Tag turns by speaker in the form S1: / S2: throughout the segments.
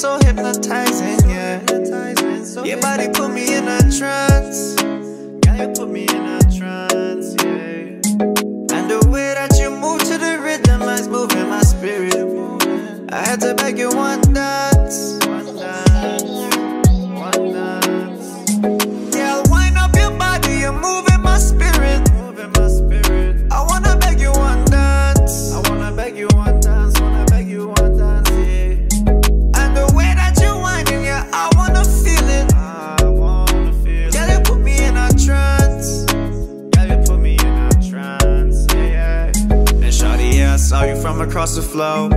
S1: so hypnotizing, yeah. Your body put me in a trance. Girl, you put me in a trance, one dance, one dance, one dance. Girl, wind up your body, you're moving my spirit, moving my spirit. I wanna beg you one dance, I wanna beg you one dance, I wanna beg you one dance, yeah. And the way that you whining, yeah, I wanna feel it. I wanna feel it. Girl, you put me in a trance. Girl, you put me in a trance, yeah, yeah. And shawty, yeah, I saw you from across the floor.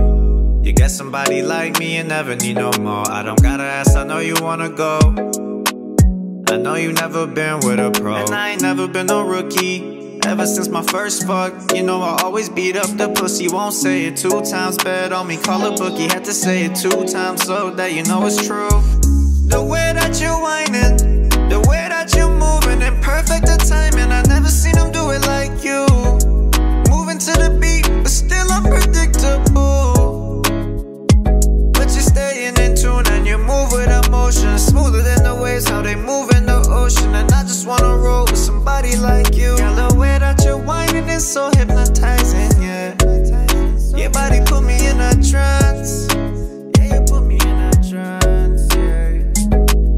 S1: You get somebody like me and never need no more. I don't gotta ask, I know you wanna go. I know you never been with a pro. And I ain't never been no rookie. Ever since my first fuck, you know I always beat up the pussy. Won't say it two times, bet on me. Call a bookie, had to say it two times so that you know it's true. The way that you're whining, so hypnotizing, yeah. Your body put me in a trance. Yeah, you put me in a trance, yeah.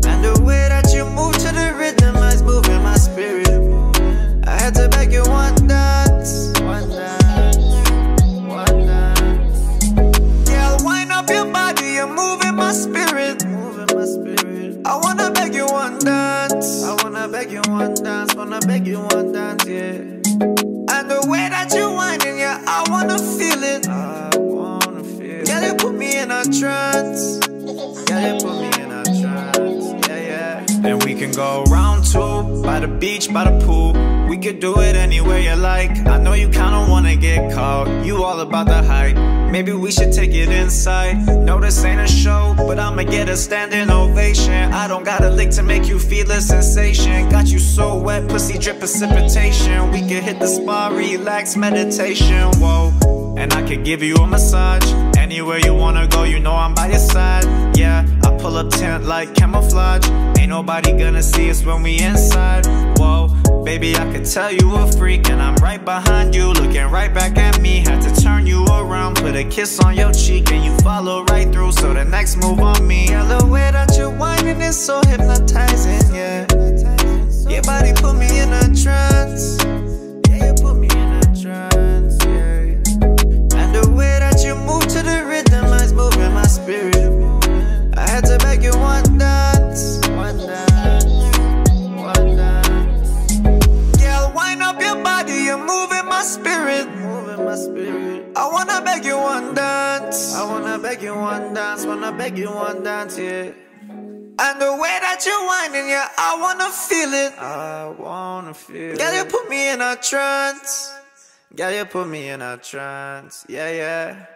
S1: And the way that you move to the rhythm is moving my spirit. I had to beg you one dance, one dance, one dance. Girl, wind up your body, you're moving my spirit. Moving my spirit. I wanna beg you one dance. I wanna beg you one dance. Wanna beg you one trance. Girl, you put me in a trance. Yeah, yeah. And we can go round two by the beach, by the pool. We could do it anywhere you like. I know you kinda wanna get caught. You all about the hype. Maybe we should take it inside. No, this ain't a show, but I'ma get a standing ovation. I don't got a lick to make you feel a sensation. Got you so wet, pussy drip precipitation. We could hit the spa, relax, meditation. Whoa. And I could give you a massage Anywhere you wanna go, you know I'm by your side. Yeah, I pull up tent like camouflage. Ain't nobody gonna see us when we inside. Whoa, baby, I could tell you a freak And I'm right behind you, looking right back at me Had to turn you around, put a kiss on your cheek And you follow right through, so the next move on one dance, one dance, one dance. Girl, wind up your body, you're moving my spirit. Moving my spirit. I wanna beg you one dance. I wanna beg you one dance, wanna beg you one dance, yeah. And the way that you're whining, yeah, I wanna feel it. I wanna feel it. Girl, you put me in a trance. Girl, you put me in a trance. Yeah, yeah.